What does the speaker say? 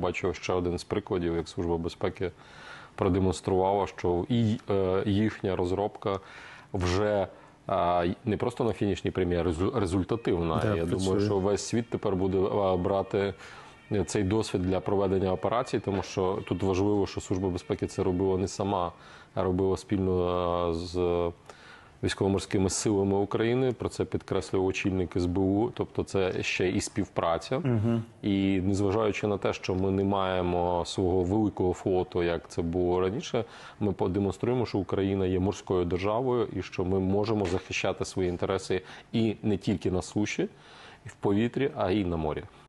Бачу ще один з прикладів, як Служба безпеки продемонструвала, що і е, їхня розробка вже е, не просто на фінішній прямі, а результативна. Да, Я працює. думаю, що весь світ тепер буде е, брати цей досвід для проведення операцій, тому що тут важливо, що Служба безпеки це робила не сама, а робила спільно з військово-морськими силами України. Про це підкреслює очільник СБУ. Тобто, це ще і співпраця. І незважаючи на те, що ми не маємо свого великого флоту, як це було раніше, ми продемонструємо, що Україна є морською державою і що ми можемо захищати свої інтереси і не тільки на суші, і в повітрі, а й на морі.